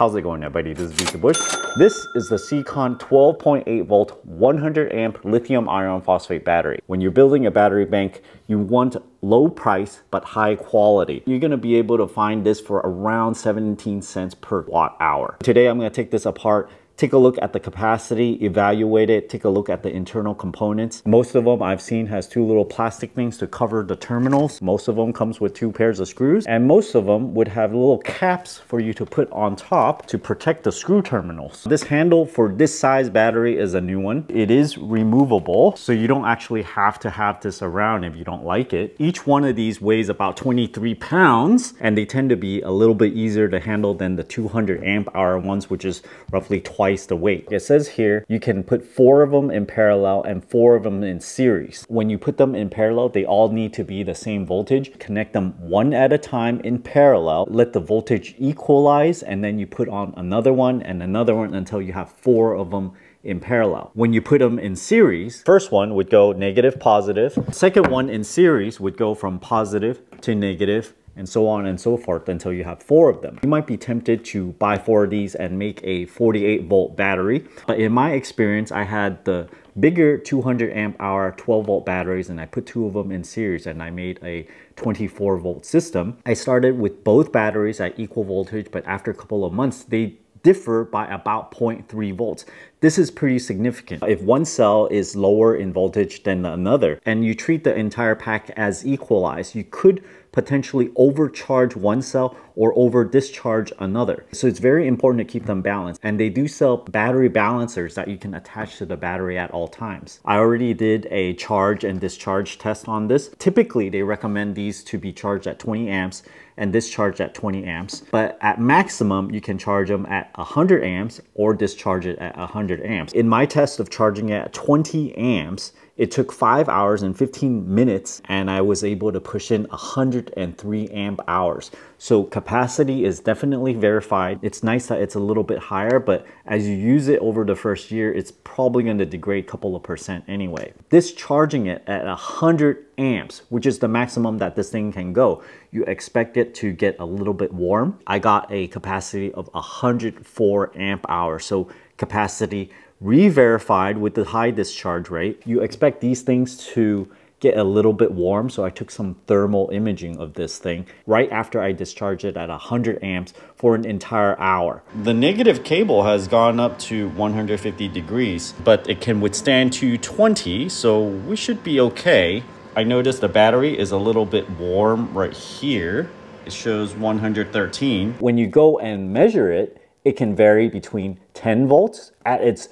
How's it going everybody? This is BeatTheBush. This is the Siekon 12.8 volt 100 amp lithium iron phosphate battery. When you're building a battery bank, you want low price but high quality. You're gonna be able to find this for around 17 cents per watt hour. Today I'm gonna take this apart take a look at the capacity, evaluate it, take a look at the internal components. Most of them I've seen has two little plastic things to cover the terminals. Most of them comes with two pairs of screws and most of them would have little caps for you to put on top to protect the screw terminals. This handle for this size battery is a new one. It is removable so you don't actually have to have this around if you don't like it. Each one of these weighs about 23 pounds and they tend to be a little bit easier to handle than the 200 amp hour ones which is roughly twice twice the weight. It says here you can put four of them in parallel and four of them in series. When you put them in parallel, they all need to be the same voltage. Connect them one at a time in parallel, let the voltage equalize, and then you put on another one and another one until you have four of them in parallel. When you put them in series, first one would go negative, positive. Second one in series would go from positive to negative and so on and so forth until you have four of them. You might be tempted to buy four of these and make a 48 volt battery, but in my experience, I had the bigger 200 amp hour 12 volt batteries and I put two of them in series and I made a 24 volt system. I started with both batteries at equal voltage, but after a couple of months, they differ by about 0.3 volts. This is pretty significant. If one cell is lower in voltage than another and you treat the entire pack as equalized, you could potentially overcharge one cell or over discharge another. So it's very important to keep them balanced. And they do sell battery balancers that you can attach to the battery at all times. I already did a charge and discharge test on this. Typically, they recommend these to be charged at 20 amps and discharged at 20 amps. But at maximum, you can charge them at 100 amps or discharge it at 100 amps. In my test of charging at 20 amps, it took 5 hours and 15 minutes and I was able to push in 103 amp hours. So capacity is definitely verified. It's nice that it's a little bit higher, but as you use it over the first year, it's probably going to degrade a couple of percent anyway. Discharging it at 100 amps, which is the maximum that this thing can go, you expect it to get a little bit warm. I got a capacity of 104 amp hours. So capacity re-verified with the high discharge rate. You expect these things to get a little bit warm so I took some thermal imaging of this thing right after I discharged it at 100 amps for an entire hour. The negative cable has gone up to 150 degrees but it can withstand to 20, so we should be okay. I noticed the battery is a little bit warm right here. It shows 113. When you go and measure it, it can vary between 10 volts at its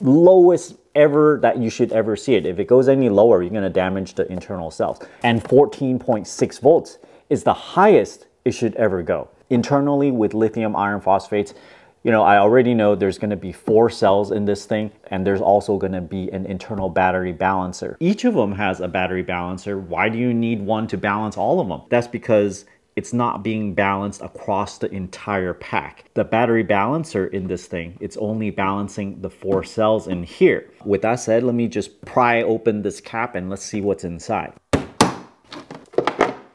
lowest ever that you should ever see it. If it goes any lower, you're gonna damage the internal cells. And 14.6 volts is the highest it should ever go. Internally with lithium iron phosphates, you know, I already know there's gonna be four cells in this thing, and there's also gonna be an internal battery balancer. Each of them has a battery balancer. Why do you need one to balance all of them? That's because it's not being balanced across the entire pack. The battery balancer in this thing, it's only balancing the four cells in here. With that said, let me just pry open this cap and let's see what's inside.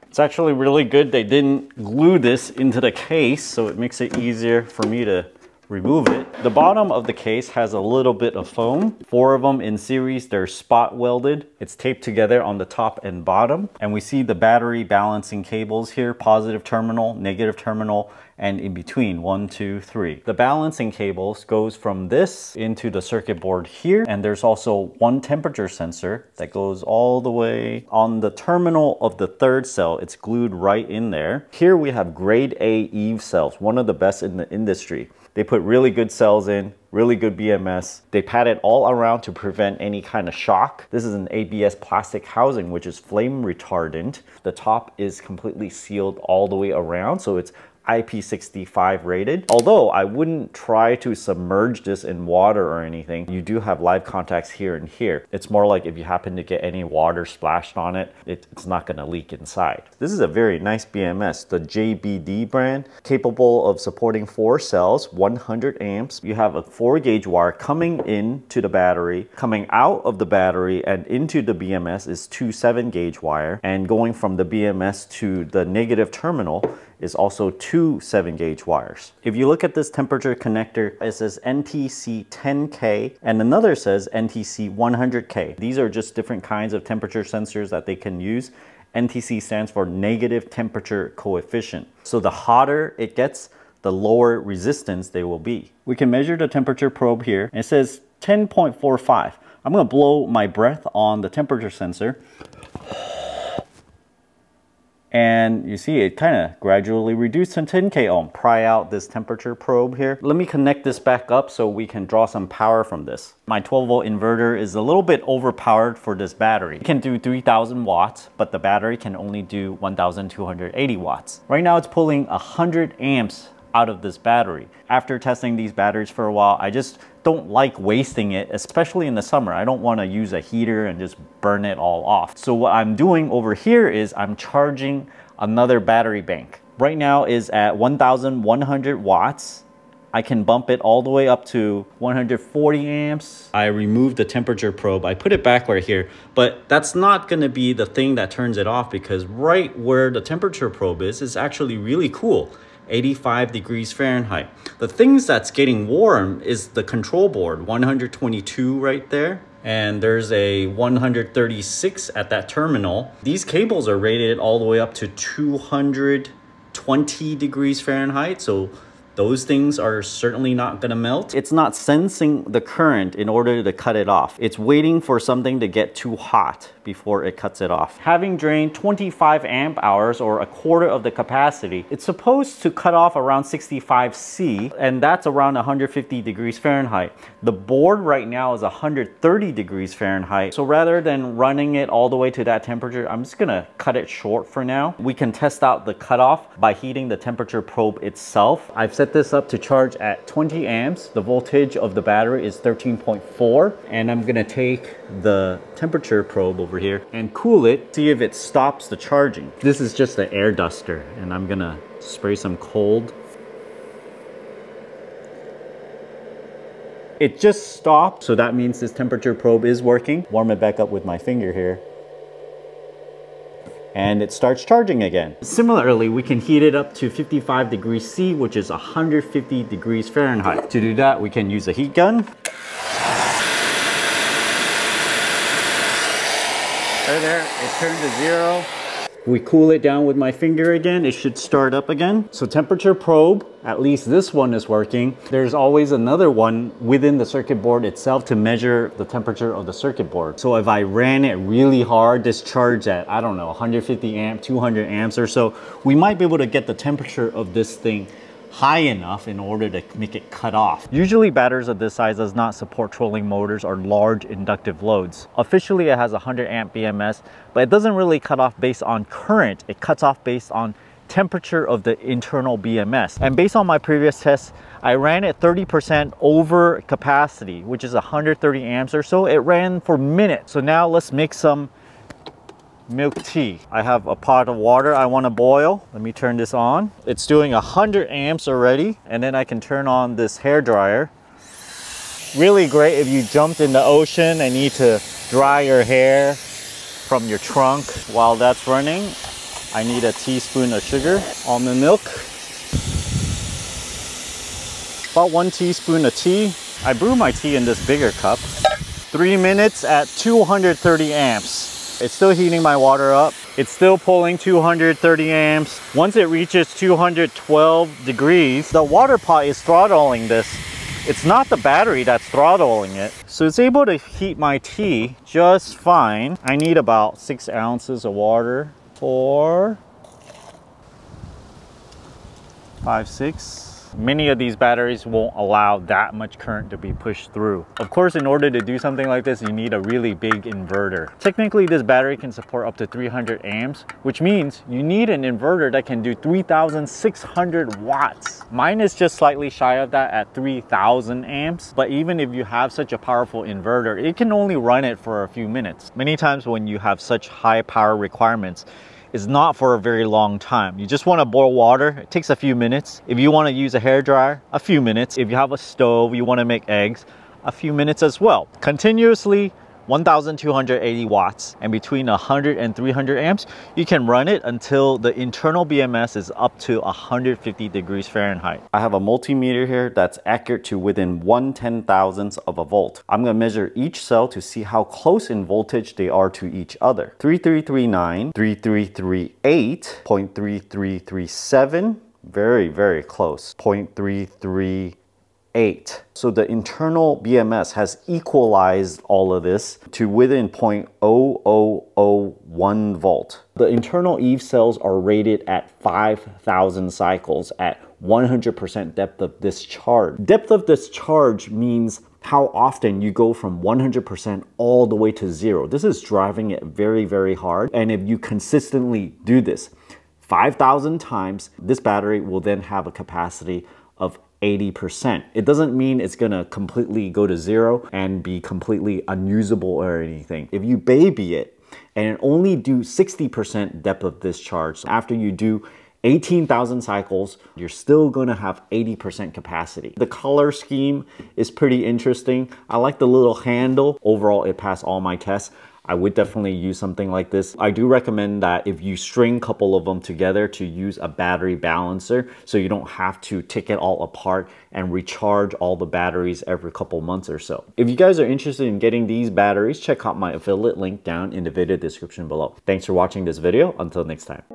It's actually really good they didn't glue this into the case, so it makes it easier for me to remove it. The bottom of the case has a little bit of foam. Four of them in series, they're spot welded. It's taped together on the top and bottom. And we see the battery balancing cables here, positive terminal, negative terminal, and in between, one, two, three. The balancing cables goes from this into the circuit board here, and there's also one temperature sensor that goes all the way on the terminal of the third cell. It's glued right in there. Here we have grade A Eve cells, one of the best in the industry. They put really good cells in, really good BMS. They pad it all around to prevent any kind of shock. This is an ABS plastic housing, which is flame retardant. The top is completely sealed all the way around, so it's IP65 rated. Although I wouldn't try to submerge this in water or anything, you do have live contacts here and here. It's more like if you happen to get any water splashed on it, it it's not gonna leak inside. This is a very nice BMS, the JBD brand, capable of supporting four cells, 100 amps. You have a four gauge wire coming into the battery, coming out of the battery and into the BMS is two seven gauge wire, and going from the BMS to the negative terminal is also two 7 gauge wires. If you look at this temperature connector, it says NTC 10K and another says NTC 100K. These are just different kinds of temperature sensors that they can use. NTC stands for negative temperature coefficient. So the hotter it gets, the lower resistance they will be. We can measure the temperature probe here. It says 10.45. I'm gonna blow my breath on the temperature sensor and you see it kind of gradually reduced to 10k ohm. Pry out this temperature probe here. Let me connect this back up so we can draw some power from this. My 12 volt inverter is a little bit overpowered for this battery. It can do 3000 watts, but the battery can only do 1280 watts. Right now it's pulling 100 amps out of this battery. After testing these batteries for a while, I just don't like wasting it, especially in the summer. I don't want to use a heater and just burn it all off. So what I'm doing over here is I'm charging another battery bank. Right now is at 1100 watts. I can bump it all the way up to 140 amps. I removed the temperature probe. I put it back right here, but that's not gonna be the thing that turns it off because right where the temperature probe is, is actually really cool. 85 degrees Fahrenheit. The things that's getting warm is the control board, 122 right there. And there's a 136 at that terminal. These cables are rated all the way up to 220 degrees Fahrenheit. So those things are certainly not gonna melt. It's not sensing the current in order to cut it off. It's waiting for something to get too hot before it cuts it off. Having drained 25 amp hours or a quarter of the capacity, it's supposed to cut off around 65 C and that's around 150 degrees Fahrenheit. The board right now is 130 degrees Fahrenheit. So rather than running it all the way to that temperature, I'm just gonna cut it short for now. We can test out the cutoff by heating the temperature probe itself. I've set set this up to charge at 20 amps. The voltage of the battery is 13.4 and I'm gonna take the temperature probe over here and cool it, see if it stops the charging. This is just an air duster and I'm gonna spray some cold. It just stopped, so that means this temperature probe is working. Warm it back up with my finger here and it starts charging again. Similarly, we can heat it up to 55 degrees C, which is 150 degrees Fahrenheit. To do that, we can use a heat gun. Right there, it turned to zero we cool it down with my finger again, it should start up again. So temperature probe, at least this one is working. There's always another one within the circuit board itself to measure the temperature of the circuit board. So if I ran it really hard, discharge at, I don't know, 150 amp, 200 amps or so, we might be able to get the temperature of this thing high enough in order to make it cut off. Usually batteries of this size does not support trolling motors or large inductive loads. Officially it has 100 amp BMS, but it doesn't really cut off based on current. It cuts off based on temperature of the internal BMS. And based on my previous tests, I ran it 30% over capacity, which is 130 amps or so. It ran for minutes. So now let's make some milk tea. I have a pot of water I want to boil. Let me turn this on. It's doing 100 amps already and then I can turn on this hair dryer. Really great if you jumped in the ocean and need to dry your hair from your trunk while that's running. I need a teaspoon of sugar, almond milk, about one teaspoon of tea. I brew my tea in this bigger cup. Three minutes at 230 amps. It's still heating my water up. It's still pulling 230 amps. Once it reaches 212 degrees, the water pot is throttling this. It's not the battery that's throttling it. So it's able to heat my tea just fine. I need about six ounces of water. Four, five, six, Many of these batteries won't allow that much current to be pushed through. Of course, in order to do something like this, you need a really big inverter. Technically, this battery can support up to 300 amps, which means you need an inverter that can do 3,600 watts. Mine is just slightly shy of that at 3,000 amps, but even if you have such a powerful inverter, it can only run it for a few minutes. Many times when you have such high power requirements, is not for a very long time. You just want to boil water, it takes a few minutes. If you want to use a hair dryer, a few minutes. If you have a stove, you want to make eggs, a few minutes as well. Continuously 1280 watts and between 100 and 300 amps, you can run it until the internal BMS is up to 150 degrees Fahrenheit. I have a multimeter here that's accurate to within 1 ten thousandths of a volt. I'm gonna measure each cell to see how close in voltage they are to each other. 3339, 3338, 0.3337, very, very close. 0.33 8. So the internal BMS has equalized all of this to within 0.0001 volt. The internal Eve cells are rated at 5,000 cycles at 100% depth of discharge. Depth of discharge means how often you go from 100% all the way to zero. This is driving it very, very hard. And if you consistently do this 5,000 times, this battery will then have a capacity 80%. It doesn't mean it's gonna completely go to zero and be completely unusable or anything. If you baby it and only do 60% depth of discharge, after you do 18,000 cycles, you're still gonna have 80% capacity. The color scheme is pretty interesting. I like the little handle. Overall, it passed all my tests. I would definitely use something like this. I do recommend that if you string a couple of them together to use a battery balancer so you don't have to take it all apart and recharge all the batteries every couple months or so. If you guys are interested in getting these batteries, check out my affiliate link down in the video description below. Thanks for watching this video. Until next time.